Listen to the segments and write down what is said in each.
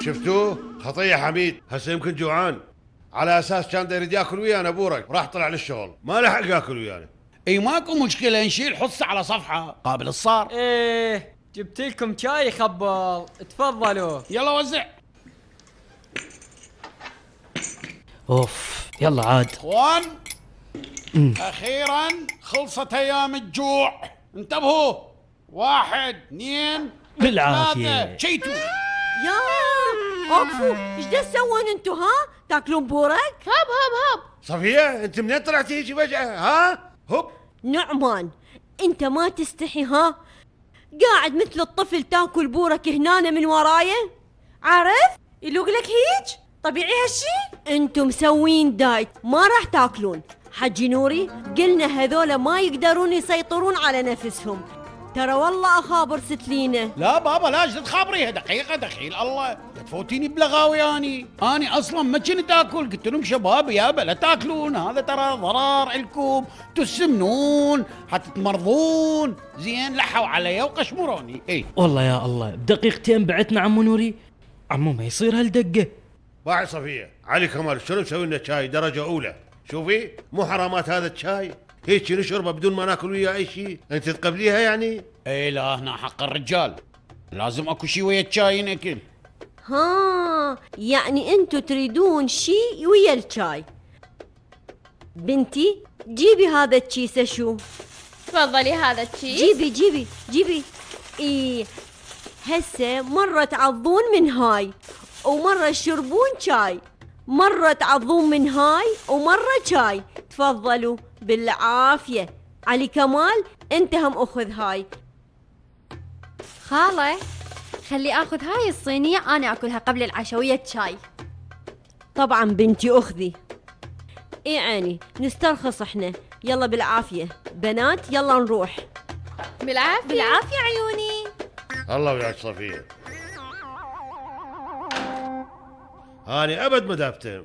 شفتوه؟ خطيه حميد. هسه يمكن جوعان. على أساس كان يريد ياكل ويانا بورك راح طلع للشغل. ما لحق ياكل ويانا. إي ماكو مشكلة. نشيل حصة على صفحة. قابل الصار. إيه جبت لكم شاي خبل تفضلوا. يلا وزع. أوف يلا عاد. إخوان أخيرا خلصت أيام الجوع. انتبهوا. واحد اثنين بالعافية. ثلاثة. شيتوا. يا اوقفوا إيش دا تسوون انتو ها؟ تاكلون بورك؟ هب هب هب صفية أنت منين طلعتي هيجي فجأة؟ ها؟ هوب. نعمان أنت ما تستحي ها؟ قاعد مثل الطفل تاكل بورك هنا من ورايا؟ عارف؟ يلوق لك هيج طبيعي هالشي؟ أنتم مسوين diet ما راح تاكلون. حجي نوري قلنا هذولا ما يقدرون يسيطرون على نفسهم. ترى والله أخابر ستلينا لا بابا لا إيش تخابريها دقيقة دخيل الله. لا تفوتيني بلغاوي أني. أني أصلا ما كنت آكل. قلت لهم شباب يابا لا تأكلون. هذا ترى ضرر لكم تسمنون حتتمرضون. زين لحوا علي وقشمروني. اي والله يا الله بدقيقتين بعتنا عمو نوري. عمو ما يصير هالدقة. باعي صفية. علي كمال شلون مسوي لنا شاي؟ درجة أولى. شوفي مو حرامات هذا الشاي. هيك نشربه بدون ما ناكل وياه أي شيء أنت تقبليها يعني؟ إي لا هنا حق الرجال. لازم أكو شي ويا الشاي ناكل. ها يعني أنتو تريدون شي ويا الشاي. بنتي جيبي هذا الكيسة شو تفضلي هذا الشيء. جيبي جيبي جيبي. إيه هسه مرة تعضون من هاي ومرة يشربون شاي. مرة تعضون من هاي ومرة شاي. تفضلوا بالعافية. علي كمال انت هم أخذ هاي. خالة خلي آخذ هاي الصينية أنا أكلها قبل العشوية شاي. طبعا بنتي أخذي. إيه عيني نسترخص إحنا. يلا بالعافية. بنات يلا نروح. بالعافية. بالعافية عيوني. الله وياك صفيه اني أبد ما دافتهم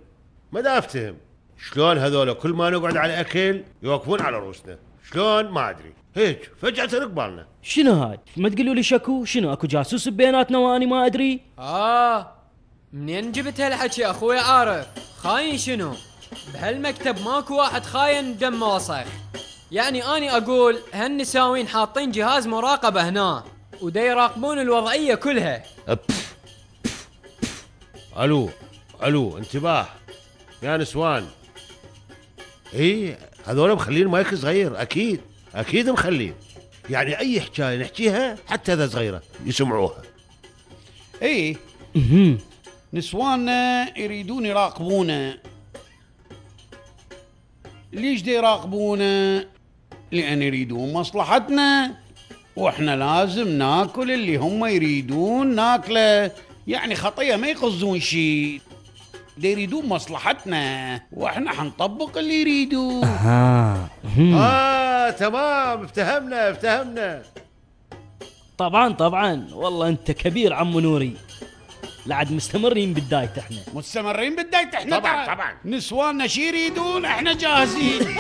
ما دافتهم شلون هذول كل ما نقعد على أكل يوقفون على روسنا شلون؟ ما أدري. هيك فجأة قبالنا شنو هاد ما تقولوا لي شكو؟ شنو أكو جاسوس بيناتنا وأني ما أدري؟ آه منين جبت هالحكي أخوي عارف؟ خاين شنو؟ بهالمكتب ماكو واحد خاين دم وسخ. يعني أني أقول هالنساوين حاطين جهاز مراقبة هنا ودا يراقبون الوضعية كلها. أبف. ألو انتباه. يا نسوان. اي هذول مخلين مايك صغير أكيد أكيد مخلين. يعني أي حكاية نحكيها حتى إذا صغيرة يسمعوها. إي. نسواننا يريدون يراقبونا. ليش دي يراقبونا؟ لأن يريدون مصلحتنا. وإحنا لازم ناكل اللي هم يريدون ناكله. يعني خطيه ما يقصدون شيء. دي يريدون مصلحتنا وإحنا حنطبق اللي يريدوه ها مهم. آه تمام افتهمنا افتهمنا. طبعا طبعا. والله أنت كبير عمو نوري. لعد مستمرين بال diet إحنا. مستمرين بال diet إحنا طبعاً، طبعاً. نسواننا شي يريدون إحنا جاهزين.